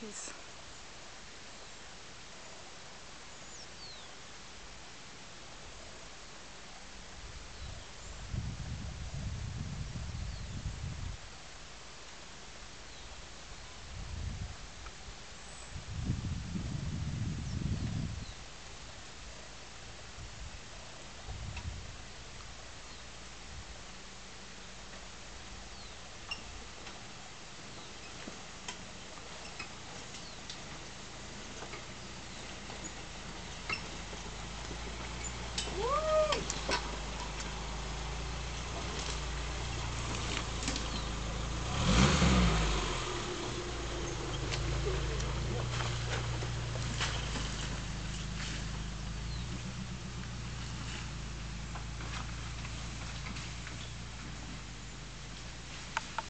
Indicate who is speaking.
Speaker 1: He's